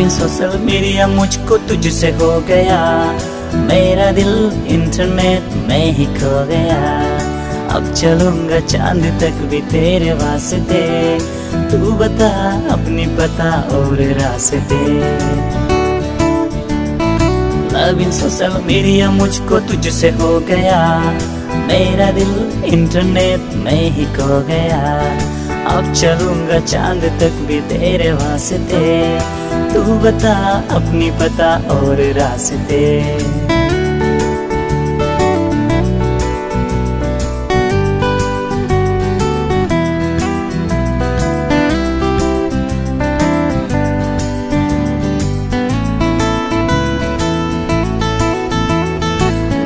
इन social media मुझको तुझसे हो गया। मेरा दिल इंटरनेट में ही खो गया। अब चलूँगा चाँद तक भी तेरे वास्ते। तू बता अपनी पता और रास्ते। लव इन सोशल मीडिया मुझको तुझसे हो गया। मेरा दिल इंटरनेट में ही खो गया। अब चलूँगा चाँद तक भी तेरे वास्ते। तू बता अपनी पता और रास्ते।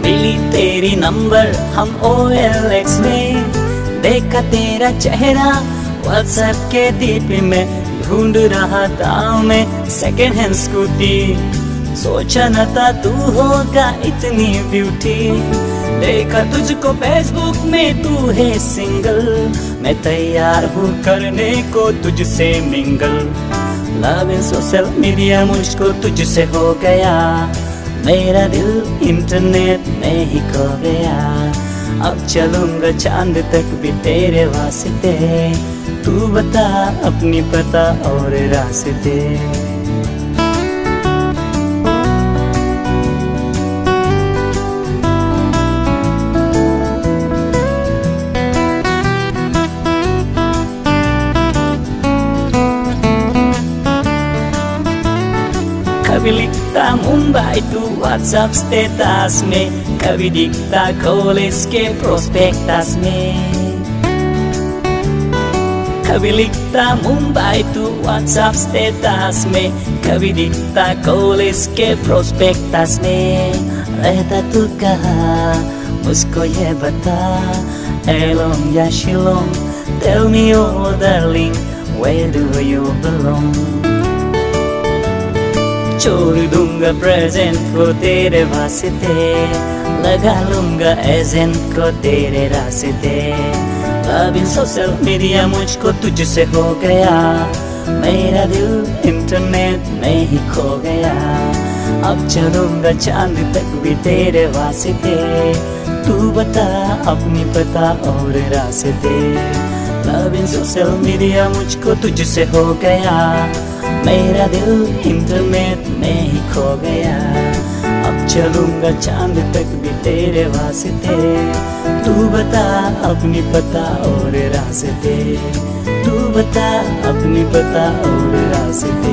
मिली तेरी नंबर हम ओ एल एक्स में। देखा तेरा चेहरा व्हाट्सएप के डीपी में ढूंढ रहा था मैं सेकेंड हैंड स्कूटी सोचा न था तू होगा इतनी ब्यूटी देखा तुझको फेसबुक में तू है सिंगल मैं तैयार हूँ करने को तुझसे mingle love in social media मुझको तुझसे हो गया। मेरा दिल इंटरनेट में ही खो गया। अब चलूँगा चाँद तक भी तेरे वास्ते। तू बता अपनी पता और रास्ते। कभी लिखता मुंबई, तू व्हाट्सएप स्टेटस में। कभी दिखता कॉलेज के प्रोस्पेक्टस में। कभी लिखता मुंबई टू व्हाट्सएप स्टेटस में कभी दिखता कॉलेज के प्रोस्पेक्टस में रहता तू कहा मुझको ये बता एलोंग या Shillong Tell me oh darling, where do you belong? छोड़ दूँगा प्रेजेंट को तेरे वास्ते लगा लूँगा एजेंट को तेरे रास्ते अब इन सोशल मीडिया मुझको तुझसे हो गया। मेरा दिल इंटरनेट में ही खो गया। अब चलूँगा चाँद तक भी तेरे वास्ते। तू बता अपनी पता और रास्ते। लव इन सोशल मीडिया मुझको तुझसे हो गया। मेरा दिल इंटरनेट में ही खो गया। अब चलूँगा चाँद तक तेरे वास्ते। तू बता अपनी पता और रास्ते। तू बता अपनी पता और रास्ते।